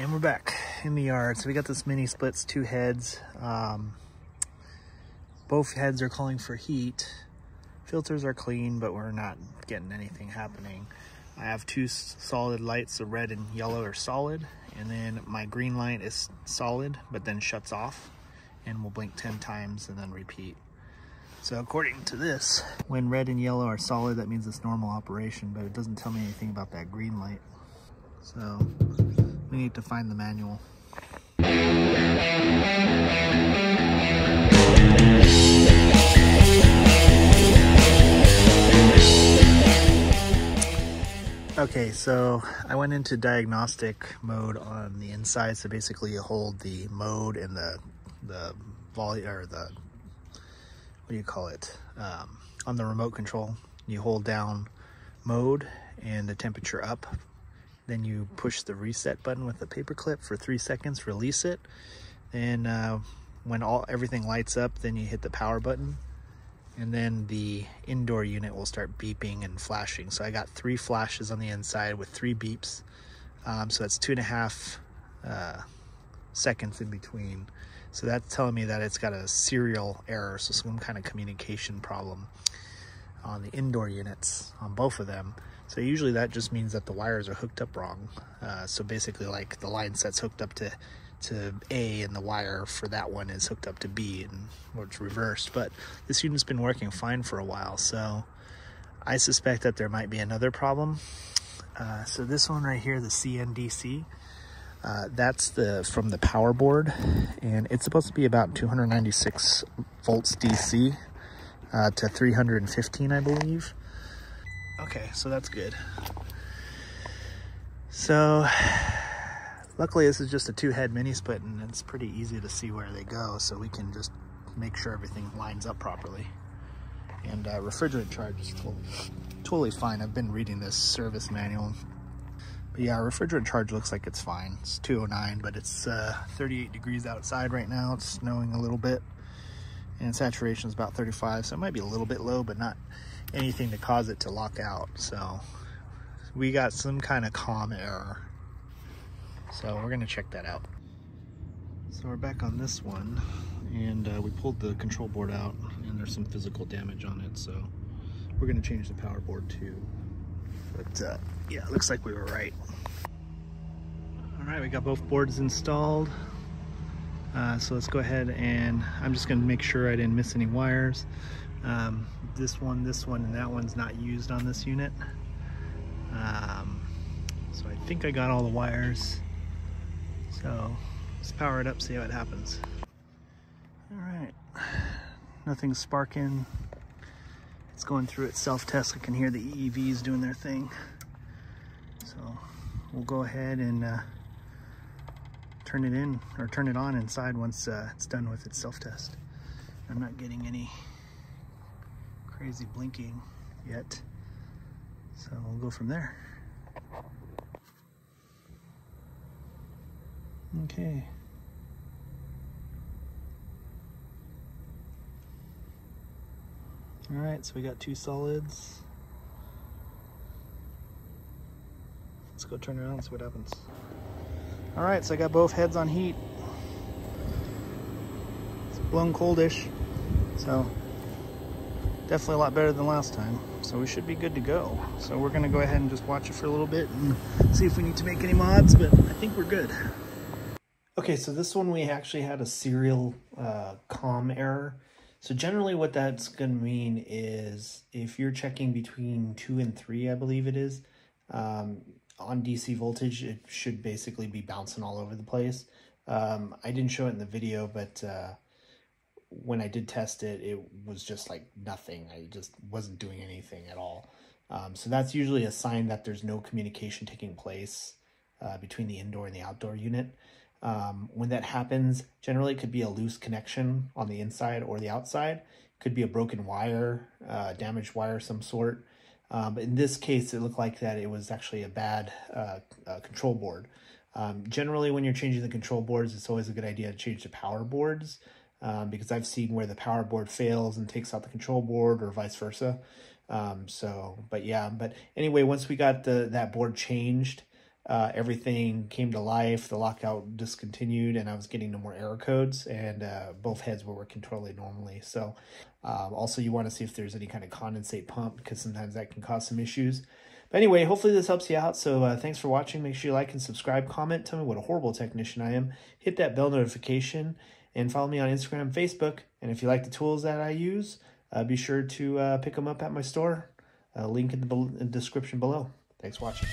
And we're back in the yard. So we got this mini splits, two heads. Um, both heads are calling for heat. Filters are clean, but we're not getting anything happening. I have two solid lights, the red and yellow are solid. And then my green light is solid, but then shuts off and will blink 10 times and then repeat. So according to this, when red and yellow are solid, that means it's normal operation, but it doesn't tell me anything about that green light. So we need to find the manual. Okay, so I went into diagnostic mode on the inside. So basically you hold the mode and the the volume or the what do you call it? Um, on the remote control, you hold down mode and the temperature up then you push the reset button with the paper clip for three seconds, release it. And uh, when all everything lights up, then you hit the power button and then the indoor unit will start beeping and flashing. So I got three flashes on the inside with three beeps. Um, so that's two and a half uh, seconds in between. So that's telling me that it's got a serial error, so some kind of communication problem on the indoor units on both of them. So usually that just means that the wires are hooked up wrong. Uh, so basically like the line set's hooked up to, to A and the wire for that one is hooked up to B and or it's reversed. But this unit's been working fine for a while. So I suspect that there might be another problem. Uh, so this one right here, the CNDC, uh, that's the from the power board and it's supposed to be about 296 volts DC uh, to 315 I believe Okay, so that's good. So, luckily this is just a two head mini split and it's pretty easy to see where they go so we can just make sure everything lines up properly. And uh, refrigerant charge is totally, totally fine. I've been reading this service manual. But yeah, refrigerant charge looks like it's fine. It's 209, but it's uh, 38 degrees outside right now. It's snowing a little bit. And saturation is about 35, so it might be a little bit low, but not anything to cause it to lock out. So we got some kind of COM error. So we're gonna check that out. So we're back on this one and uh, we pulled the control board out and there's some physical damage on it. So we're gonna change the power board too. But uh, yeah, looks like we were right. All right, we got both boards installed. Uh, so let's go ahead and I'm just gonna make sure I didn't miss any wires. Um, this one, this one, and that one's not used on this unit. Um, so I think I got all the wires. So let's power it up, see how it happens. All right, nothing's sparking. It's going through its self-test. I can hear the EEVs doing their thing. So we'll go ahead and uh, turn it in or turn it on inside once uh, it's done with its self-test. I'm not getting any crazy blinking yet. So we'll go from there. Okay. All right, so we got two solids. Let's go turn around and see what happens. All right, so I got both heads on heat. It's blown coldish, so definitely a lot better than last time. So we should be good to go. So we're gonna go ahead and just watch it for a little bit and see if we need to make any mods, but I think we're good. Okay, so this one we actually had a serial uh, COM error. So generally what that's gonna mean is if you're checking between two and three, I believe it is, um, on DC voltage, it should basically be bouncing all over the place. Um, I didn't show it in the video, but uh, when I did test it, it was just like nothing. I just wasn't doing anything at all. Um, so that's usually a sign that there's no communication taking place uh, between the indoor and the outdoor unit. Um, when that happens, generally it could be a loose connection on the inside or the outside. It could be a broken wire, uh, damaged wire of some sort. Um, in this case, it looked like that it was actually a bad uh, uh control board. Um, generally, when you're changing the control boards, it's always a good idea to change the power boards um, because I've seen where the power board fails and takes out the control board or vice versa. Um, so, but yeah, but anyway, once we got the that board changed, uh, everything came to life. The lockout discontinued, and I was getting no more error codes, and uh, both heads were working totally normally. So, um, also you want to see if there's any kind of condensate pump because sometimes that can cause some issues. But anyway, hopefully this helps you out. So uh, thanks for watching. Make sure you like and subscribe, comment, tell me what a horrible technician I am. Hit that bell notification and follow me on Instagram Facebook. And if you like the tools that I use, uh, be sure to uh, pick them up at my store. Uh, link in the, in the description below. Thanks for watching.